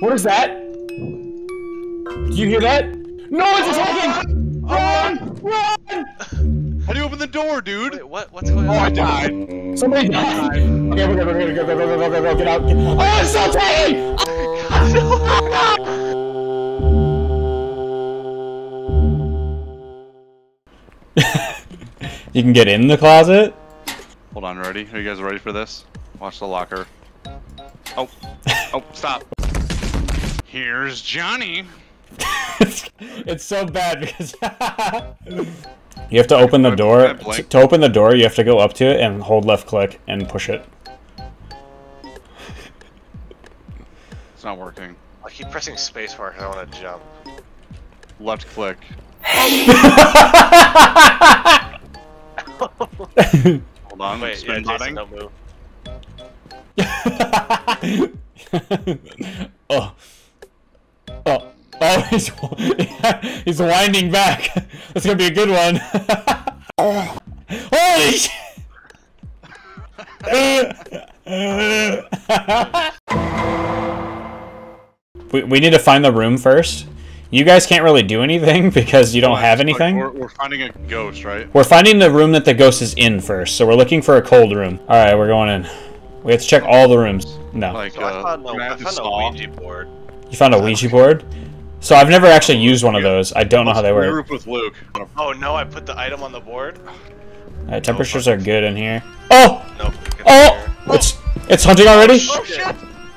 What is that? Do you hear that? No one's oh, attacking! Run! Oh. Run! How do you open the door, dude? Wait, what? What's going on? Oh, I died. Somebody died! Okay, we're good, we're good, go, go, go, go, go, go, get out. Get... Oh, I'm so tagging! You can get in the closet. Hold on, ready? Are you guys ready for this? Watch the locker. Oh, oh, stop. Here's Johnny. it's so bad because you have to open the door. can I blink? To, to open the door, you have to go up to it and hold left click and push it. It's not working. I keep pressing spacebar because I want to jump. Left click. Hold on. Wait, spin yeah. Jason, don't move. Oh. Oh. Oh, he's, he's winding back. That's gonna be a good one. Holy shit! we, we need to find the room first. You guys can't really do anything because you don't have Like, anything. We're, we're finding a ghost, right? We're finding the room that the ghost is in first, so we're looking for a cold room. All right, we're going in. We have to check all the rooms. No, Like, So uh, found, a, I I have the found a? Ouija board. you found a Ouija board. So I've never actually used one of those. I don't know how they work. Regroup with Luke. Oh no, I put the item on the board. Alright, temperatures are good in here. Oh! Nope. Oh! there. It's it's hunting already. Oh shit!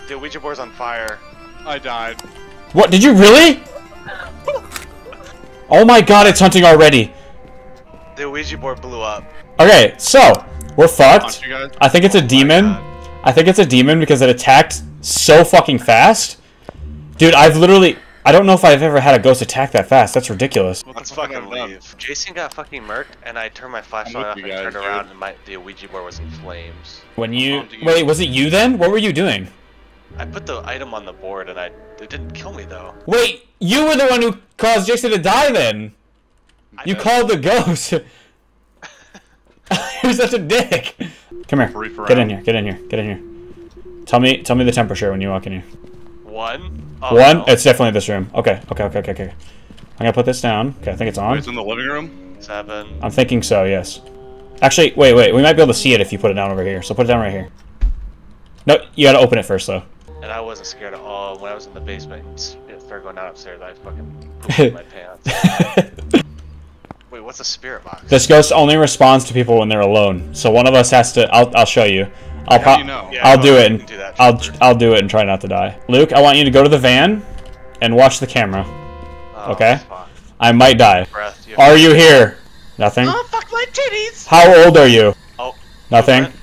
The Ouija board's on fire. I died. What? Did you really? Oh my god! It's hunting already. The Ouija board blew up. Okay, so we're fucked. I think it's a my demon. God. I think it's a demon because it attacked so fucking fast. Dude, I've literally. I don't know if I've ever had a ghost attack that fast. That's ridiculous. What Let's fucking have leave. Jason got fucking murked, and I turned my flashlight with off and guys, turned dude. around, and my the Ouija board was in flames. When you you- wait, was it you then? What were you doing? I put the item on the board, and I it didn't kill me though. Wait, you were the one who caused Jason to die then. I You know. called the ghost. You're such a dick. Come here. Brief Get in here. Get in here. Get in here. Tell me. Tell me the temperature when you walk in here. one. Oh, One. no. It's definitely this room. Okay. Okay. Okay. Okay. Okay. I'm gonna put this down. Okay. I think it's on. It's in the living room. seven. I'm thinking so. Yes. Actually, wait. Wait. We might be able to see it if you put it down over here. So put it down right here. No, you gotta open it first though. And I wasn't scared at all. When I was in the basement and s- it started going down upstairs, I fucking pooped in my pants. Wait, what's a spirit box? this ghost only responds to people when they're alone. So one of us has to. I'll. I'll show you. I'll. How do you know? Yeah, I'll go do it. And do that, I'll. I'll do it and try not to die. Luke, I want you to go to the van, and watch the camera. Oh, okay. I might die. Breath. You Are you here? Nothing. Oh, fuck my titties! How old are you? Oh. Nothing. Brent?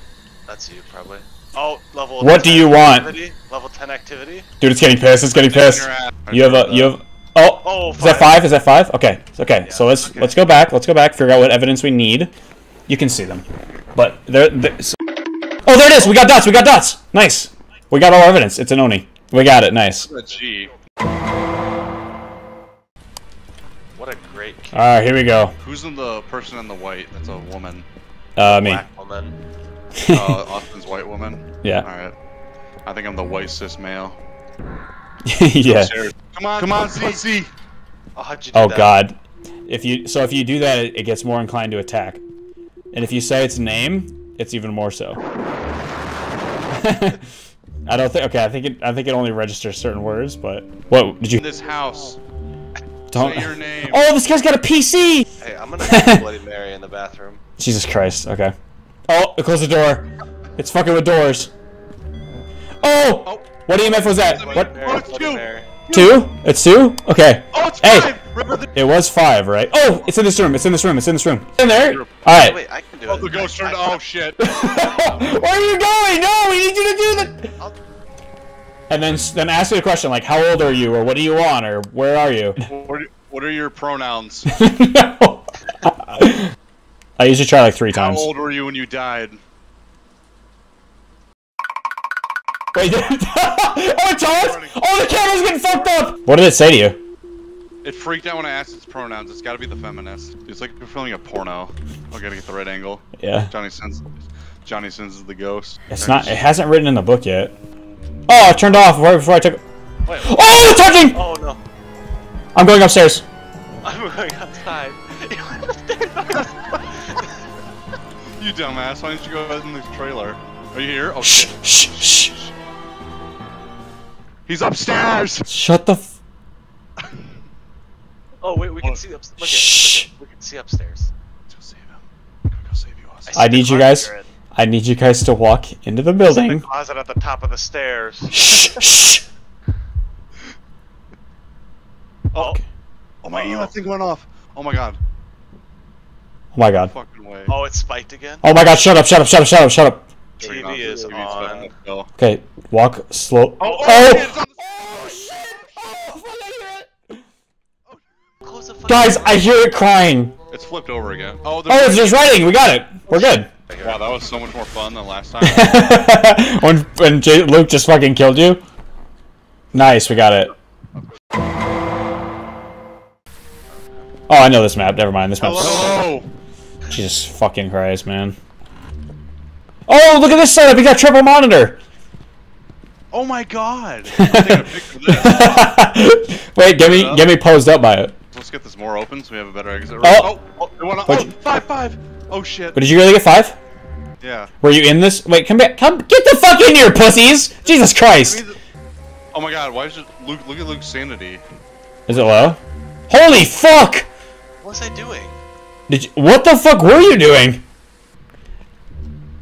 That's you, probably. Oh, level What do 10 you want? activity? Level 10 activity? Dude, it's getting pissed. It's getting pissed. In your ass. You have a. You have. Oh. Oh, Is that five? Is that five? Okay. Okay. So let's okay. let's go back. Let's go back. Figure out what evidence we need. You can see them, but they're. they're so- oh, there it is. We got dots. We got dots. Nice. We got all our evidence. It's an oni. We got it. Nice. A G. What a great. All right. Here we go. Who's in the person in the white? That's a woman. Uh, me. Black woman. Uh, Austin's white woman. Yeah. All right. I think I'm the white cis male. yeah. Upstairs. Come on, come on, see, see. Oh, how'd you do Oh that? God. If you so if you do that, it, it gets more inclined to attack, and if you say its name, it's even more so. I don't think. Okay, I think it. I think it only registers certain words. But what did you? In this house. Don't. Say your name. Oh, this guy's got a PC. Hey, I'm gonna have Bloody Mary in the bathroom. Jesus Christ. Okay. Oh, close the door. It's fucking with doors. Oh. Oh. What EMF was that? What? Oh, it's Bloody you. Mary. Two? It's two? Okay. Oh, it's Hey. five. It was five, right? Oh, it's in this room. It's in this room. It's in this room. In there. All right. Wait, I can do Oh, it. the ghost turned. Oh shit. Where are you going? No, we need you to do the. I'll- And then then ask you a question like, how old are you, or what do you want, or where are you? What are, what are your pronouns? no. I usually try like three How times. How old were you when you died? Wait, oh, Charles! Oh, the camera's getting fucked up. What did it say to you? It freaked out when I asked its pronouns. It's got to be the feminist. It's like you're filming a porno. I gotta get the right angle. Yeah, Johnny Sins. Johnny Sins is the ghost. it's not. It hasn't written in the book yet. Oh, it turned off right before I took. Wait. Oh, it's touching! Oh no. I'm going upstairs. I'm going outside. You dumbass. Why didn't you go in the trailer? Are you here? Oh Shh, shit. shh, shh. He's upstairs. Shut the. F- oh wait, we can see up. Look at, Shh. look at, we can see upstairs. Go save him. Go, go save you, Austin. see I need you guys. I need you guys to walk into the It's in building. The closet at the top of the stairs. Shh, shh. Oh. Oh my god, that thing went off. Oh my god. Oh my god. Fucking way. Oh, it's spiked again. Oh my god, shut up, shut up, shut up, shut up, shut up. Turn TV is TV's on. fine, let's go. Okay, walk slow. Oh, Oh! oh! it's on the- Oh, shit! Oh, fuck, I hear it! Close the fucking Guys. I hear it crying. It's flipped over again. Oh, Oh, there's it's just writing. We got it. We're good. Wow, that was so much more fun than last time. when when J- Luke just fucking killed you. Nice, we got it. Oh, I know this map. Never mind. This map's. Hello. Jesus fucking Christ, man. Oh, look at this setup. We got triple monitor. Oh my god. I'm taking a picture of this. Wait, get me get me posed up by it. Let's get this more open so we have a better exit. Oh. oh, oh, it went off. What'd oh you- five, five. Oh shit. But did you really get five? Yeah. Were you in this? Wait, come back. Come get the fuck in here, pussies! Jesus Christ. Oh my god, why is it Luke look at Luke's sanity? Is it low? Holy fuck! What was I doing? Did you, what the fuck were you doing?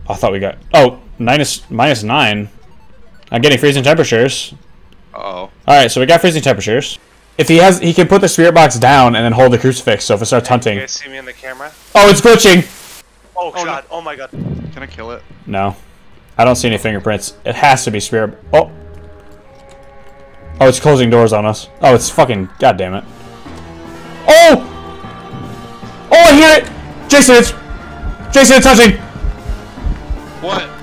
I thought we got oh minus minus nine. I'm getting freezing temperatures. Uh oh. All right, so we got freezing temperatures. If he has, he can put the spirit box down and then hold the crucifix. So if it starts hunting... You hunting, guys see me in the camera? oh, it's glitching. Oh, no. god. Oh my god. Can I kill it? No, I don't see any fingerprints. It has to be spirit. Oh, oh, it's closing doors on us. Oh, it's fucking. God damn it. Oh, oh, I hear it. Jason, it's Jason, it's touching.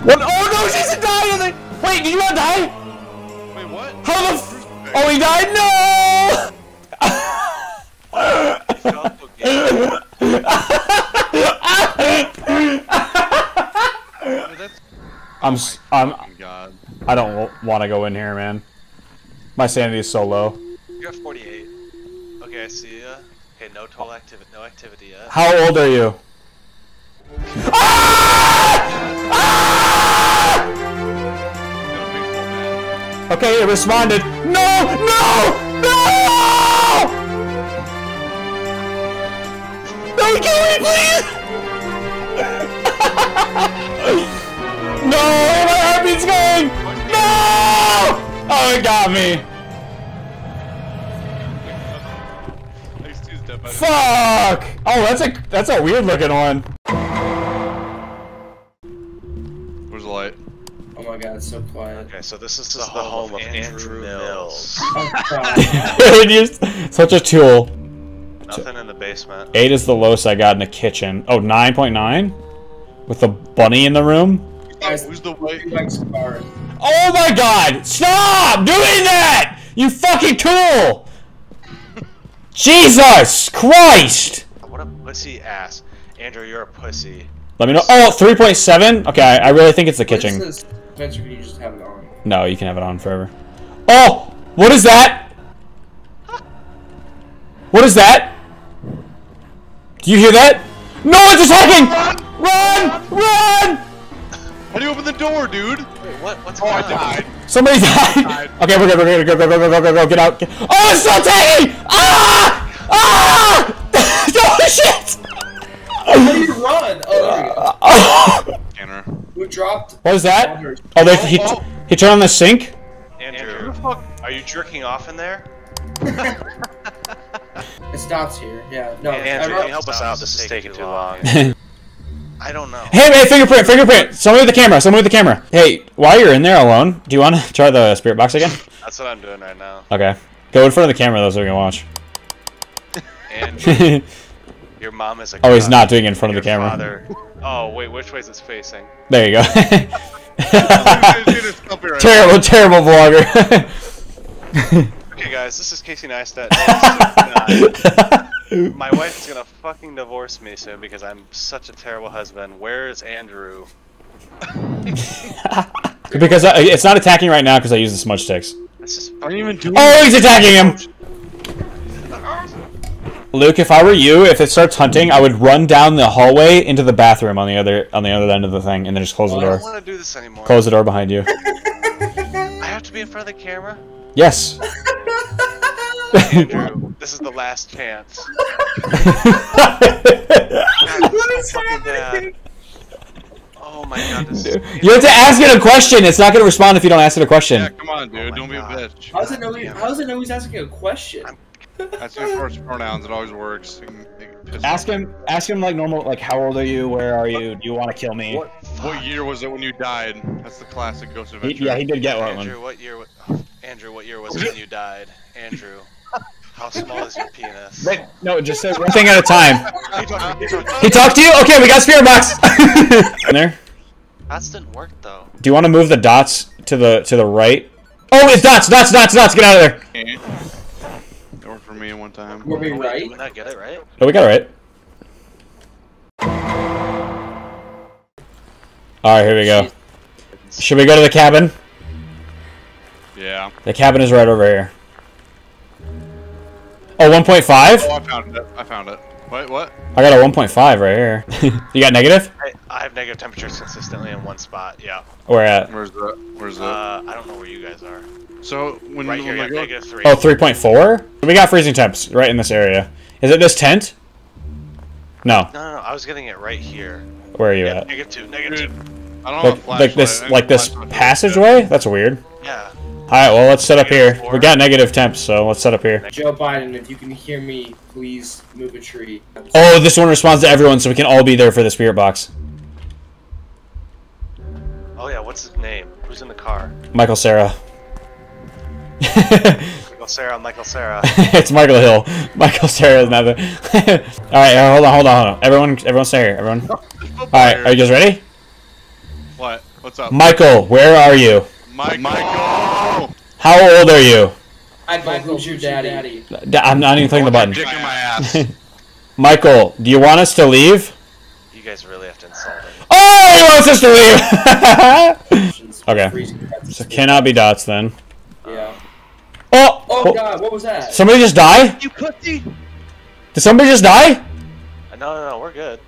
What? Oh no! And then, wait, did you not die? Wait, what? How the? F- oh, he died! No! I'm. s- oh I'm. oh god. I don't want to go in here, man. My sanity is so low. You're at 48. Okay, I see ya. Okay, no total activity, no activity yet. How old are you? Got ah! ah! Okay, it responded. No! No! No! Don't kill me, please! no! My heartbeat's going! No! Oh, it got me. He's, he's dead by the- Fuck! Oh, that's a that's a weird looking one. My god, it's so quiet. Okay, so this is, the, home, of Andrew, Mills. Oh, such a tool. Nothing in the basement. Eight is the lowest I got in the kitchen. Oh, 9.9? With the bunny in the room? Guys, Who's the white? he likes cars. Oh my god! Stop doing that! You fucking tool! Jesus Christ! What a pussy ass. Andrew, you're a pussy. Let me know. Oh, 3.7? Okay, I, I really think it's the What is kitchen. This? Spencer, can you just have it on? No, you can have it on forever. Oh! What is that? What is that? Do you hear that? No, it's attacking! Run! Run! How do you open the door, dude? Wait, what? What's Oh, going I on? died. Somebody died! Okay, we're good, we're good, go, go, go, go, go, go, go, get out. Get... Oh, it's still attacking! Ah! Ah! Dropped? what is that? Water. Oh, there, he, Oh, he turned on the sink? Andrew, are you jerking off in there? It stops here. Yeah. No. Andrew, I can wrote- you help us out? This is taking too long. I don't know. Hey, hey, fingerprint, fingerprint! Somebody with the camera, somebody with the camera. Hey, while you're in there alone, do you want to try the spirit box again? That's what I'm doing right now. Okay. Go in front of the camera though so we can watch. Andrew, your mom is a oh, he's not doing it in front of the camera. father- Oh, wait, which way is it facing? There you go. Dude, it's up here right terrible, terrible vlogger. Okay, guys, this is Casey Neistat. My wife is gonna fucking divorce me soon because I'm such a terrible husband. Where is Andrew? because I, it's not attacking right now because I use the smudge sticks. This is I didn't even do Oh, he's attacking him! Luke, if I were you, if it starts hunting, I would run down the hallway into the bathroom on the other on the other end of the thing, and then just close the door. I don't want to do this anymore. Close the door behind you. I have to be in front of the camera. Yes. Andrew, this is the last chance. fucking bad. Oh my god, you have to ask it a question. It's not going to respond if you don't ask it a question. Yeah, come on, dude. Oh Don't be a bitch. How does it know? He, how does it know he's asking a question? That's my first pronouns. It always works. You can- you can piss Ask him. Ask him like normal. Like, how old are you? Where are you? Do you want to kill me? What, what year was it when you died? That's the classic Ghost He, Adventure. yeah, he did get one. Andrew, what year? wa- oh, Andrew, what year was it when you died? Andrew, how small is your penis? Wait, no, just say One thing at a time. He talked- he talked- He talked to you? Okay, we got spirit box. In there. Dots didn't work though. Do you want to move the dots to the to the right? Oh, it's dots, dots, dots, dots. Get out of there. It worked for me one time. Were we Wait, right? Did we not get it right? Oh, we got it right. All right, here we go. Should we go to the cabin? Yeah. The cabin is right over here. Oh, 1.5? Oh, I found it. I found it. Wait, what? I got a 1.5 right here. you got negative? I, I have negative temperatures consistently in one spot. Yeah. Where at? Where's the? Where's the? Uh, I don't know where you guys are. so when Right here, when I yeah, go, negative three. Oh, 3.4? We got freezing temps right in this area. Is it this tent? No. No, no, no. I was getting it right here. Where are you Yeah, at? negative two, negative Dude, two. I don't have a Like, like this, like this passageway? That's weird. Yeah. All right, well, let's set up here. We got negative temps, so let's set up here. Joe Biden, if you can hear me, please move a tree. Oh, this one responds to everyone, so we can all be there for the spirit box. Oh yeah. What's his name? Who's in the car? Michael Cera. Michael Cera. Michael Cera. it's Michael Hill. Michael Cera is not there. all right, uh, hold on, hold on, hold on. Everyone, everyone, stay here. Everyone. All right, are you guys ready? What? What's up? Michael, where are you? Mike. Michael. How old are you? Michael, who's your daddy? D- I'm not even clicking the button. Dick in my ass. Michael, do you want us to leave? You guys really have to insult him. Oh, he wants us to leave. Okay. So cannot be dots then. Yeah. Oh, Oh god, what was that? somebody just die? you pussy. Did somebody just die? Uh, No, no, no. We're good.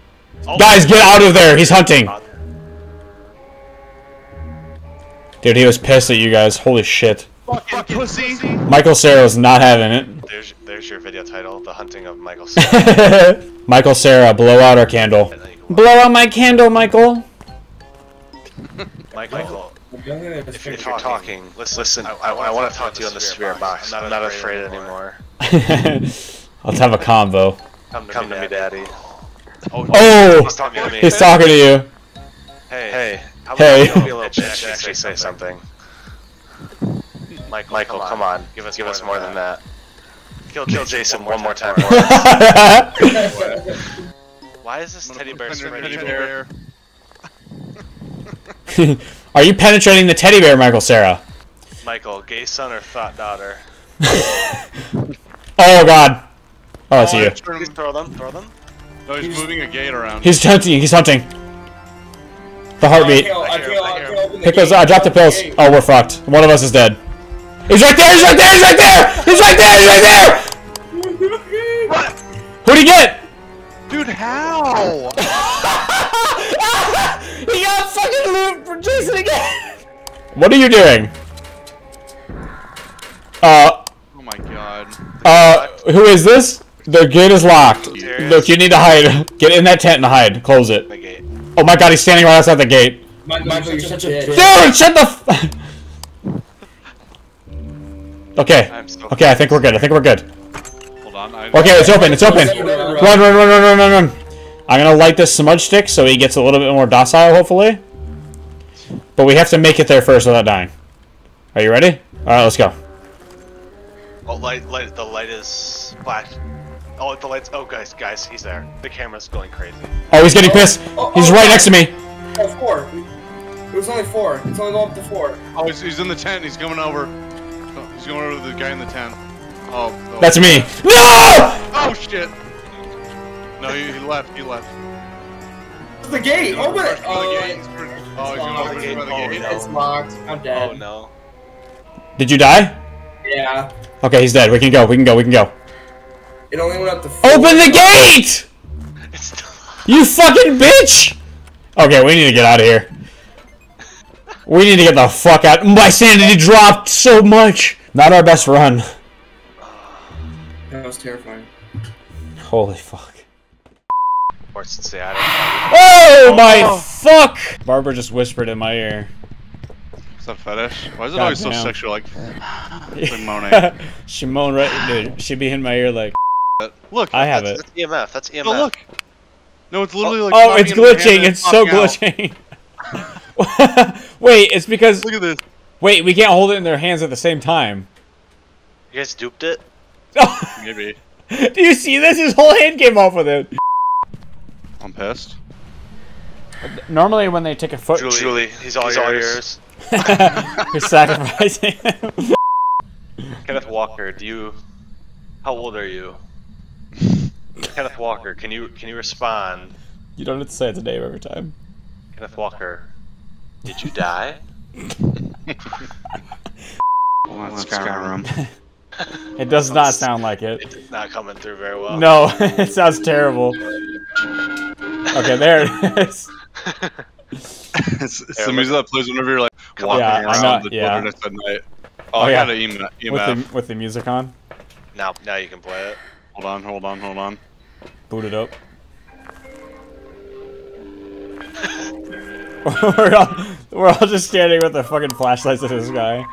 Oh, Guys, get out of there. He's hunting. Dude, he was pissed at you guys. Holy shit. Fucking pussy. Michael Cera was not having it. There's, there's your video title: The Hunting of Michael Sarah. Michael Cera, blow out our candle. And then you can Blow out my candle, Michael. watch- Michael, The only thing if you're fixed- talking, listen. listen I, I, want to talk to you on the spirit box. I'm not, afraid anymore. Let's have a convo. Come to, Come me, to me, daddy. Oh, Oh! he's talking to me. He's talking to you. Hey, hey, how Hey. about you be a little bitch actually say something? Michael, Michael, come on, give us give us more than that. Kill, kill Jason one more time. Why is this teddy bear so Teddy ready? bear. Are you penetrating the teddy bear, Michael Cera? Michael, gay son or thought daughter? Oh god. Oh, that's Oh, you. Please throw them, throw them. No, he's moving a gate around. He's hunting. He's hunting. The heartbeat. can't, I can't, I can't open the Pick those. I dropped the pills. Oh, we're fucked. One of us is dead. He's right there. He's right there. He's right there. He's right there. He's right there. Who'd he get? Dude, how? he got fucking loot from Jason again. What are you doing? Uh, Oh my god. uh, who is this? The gate is locked. Serious? Look, you need to hide. Get in that tent and hide. Close it. The gate. Oh my god, he's standing right outside the gate. Michael, Michael, you're such a bitch. Dude, shut the f- Okay. I'm Okay, I think we're good. I think we're good. Hold on. I, Okay, it's open. It's open. Run, Run, run, run, run, run, run, run. I'm gonna light this smudge stick so he gets a little bit more docile, hopefully. But we have to make it there first without dying. Are you ready? All right, let's go. Oh, light, light. The light is black. Oh, the lights. Oh, guys, guys, he's there. The camera's going crazy. Oh, he's getting pissed. oh, oh He's oh, right oh. next to me. Oh, four. It was only four. It's only going up to four. Oh, he's, he's in the tent. He's coming over. Oh, He's going over to the guy in the tent. Oh. oh. That's me. No! Oh shit. No, he, he left. He left. It's the gate. Open it. First go the Oh, gate. Oh, It's you locked. opened it by the Oh, gate? no. It's locked. I'm dead. Oh no. Did you die? Yeah. Okay, he's dead. We can go. We can go. We can go. It only went up to. Open the gate! It's still You fucking bitch! Okay, we need to get out of here. We need to get the fuck out. My sanity dropped so much. Not our best run. That was terrifying. Holy fuck. or Cincinnati. Oh, oh my fuck! Barbara just whispered in my ear. Is that fetish? Why is it God always so sexual? Like, like moaning. she moaned right, dude. She'd be in my ear like, Look. I have That's, it. that's EMF. That's EMF. Oh, look. No, it's literally oh, like. Oh, it's in my hand glitching. It's so glitching. Wait, it's because Look at this. Wait, we can't hold it in their hands at the same time. You guys duped it. Maybe. Do you see this? His whole hand came off with it. I'm pissed. Normally, when they take a foot, Julie, Julie he's all yours. you're sacrificing him. Kenneth Walker, do you? How old are you? Kenneth Walker, can you can you respond? You don't have to say its name every time. Kenneth Walker, did you die? Hold on, Skyrim. It does not sound like it. It's not coming through very well. No, it sounds terrible. Okay, there it is. it's it's the music that plays whenever you're like walking Yeah, around know, the yeah. wilderness at night. Oh, Oh, I yeah. got an EMF. With the with the music on, Now now you can play it. Hold on, hold on, hold on. boot it up. we're all we're all just standing with the fucking flashlights at this guy.